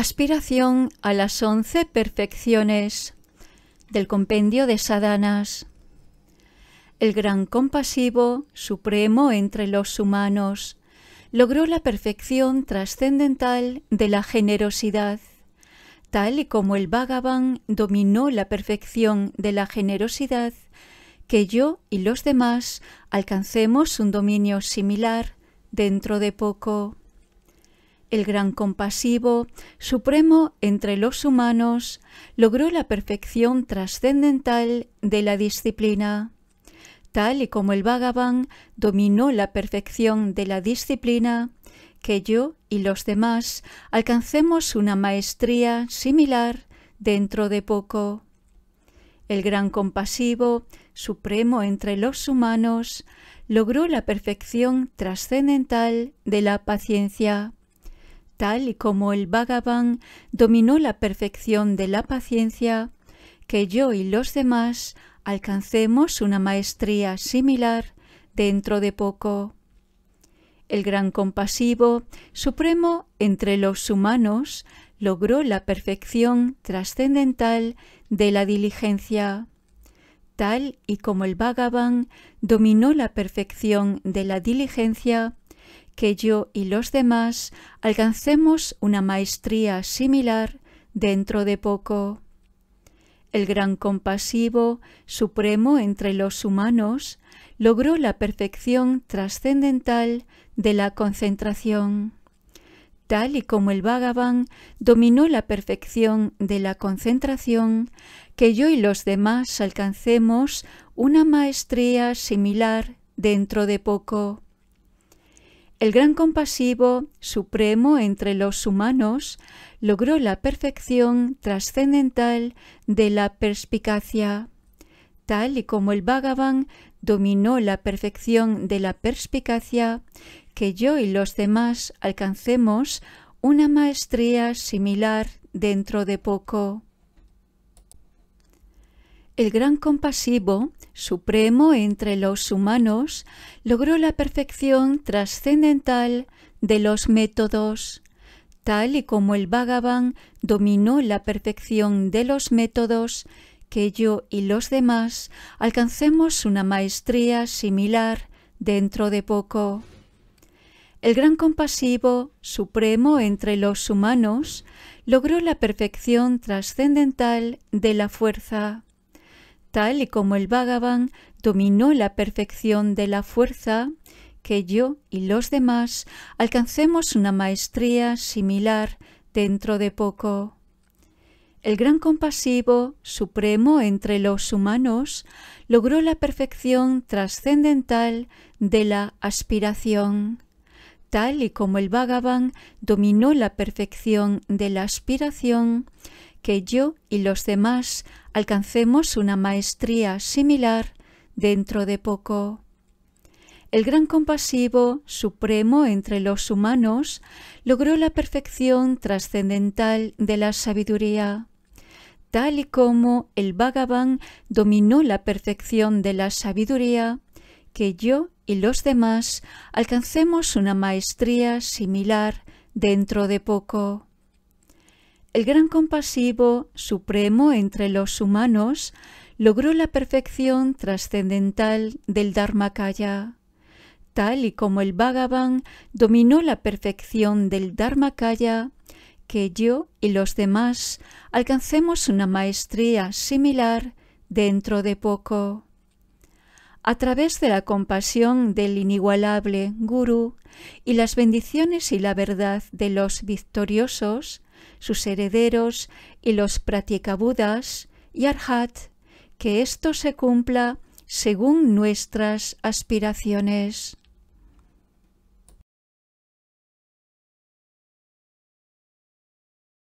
Aspiración a las once perfecciones del compendio de Sadanas. El gran compasivo, supremo entre los humanos, logró la perfección trascendental de la generosidad, tal y como el Bhagavan dominó la perfección de la generosidad, que yo y los demás alcancemos un dominio similar dentro de poco. El gran compasivo, supremo entre los humanos, logró la perfección trascendental de la disciplina. Tal y como el Bhagavan dominó la perfección de la disciplina, que yo y los demás alcancemos una maestría similar dentro de poco. El gran compasivo, supremo entre los humanos, logró la perfección trascendental de la paciencia tal y como el Bhagavan dominó la perfección de la paciencia, que yo y los demás alcancemos una maestría similar dentro de poco. El gran compasivo, supremo entre los humanos, logró la perfección trascendental de la diligencia. Tal y como el Bhagavan dominó la perfección de la diligencia, que yo y los demás alcancemos una maestría similar dentro de poco. El gran compasivo, supremo entre los humanos, logró la perfección trascendental de la concentración. Tal y como el Bhagavan dominó la perfección de la concentración, que yo y los demás alcancemos una maestría similar dentro de poco. El gran compasivo, supremo entre los humanos, logró la perfección trascendental de la perspicacia, tal y como el Bhagavan dominó la perfección de la perspicacia, que yo y los demás alcancemos una maestría similar dentro de poco. El gran compasivo, supremo entre los humanos, logró la perfección trascendental de los métodos, tal y como el Bhagavan dominó la perfección de los métodos, que yo y los demás alcancemos una maestría similar dentro de poco. El gran compasivo, supremo entre los humanos, logró la perfección trascendental de la fuerza tal y como el Bhagavan dominó la perfección de la fuerza, que yo y los demás alcancemos una maestría similar dentro de poco. El gran compasivo, supremo entre los humanos, logró la perfección trascendental de la aspiración. Tal y como el Bhagavan dominó la perfección de la aspiración, que yo y los demás alcancemos una maestría similar dentro de poco. El gran compasivo, supremo entre los humanos, logró la perfección trascendental de la sabiduría. Tal y como el Bhagavan dominó la perfección de la sabiduría, que yo y los demás alcancemos una maestría similar dentro de poco. El gran compasivo, supremo entre los humanos, logró la perfección trascendental del Dharmakaya. Tal y como el Bhagavan dominó la perfección del Dharmakaya, que yo y los demás alcancemos una maestría similar dentro de poco. A través de la compasión del inigualable Guru y las bendiciones y la verdad de los victoriosos, sus herederos y los Pratyekabudas y Arhat, que esto se cumpla según nuestras aspiraciones.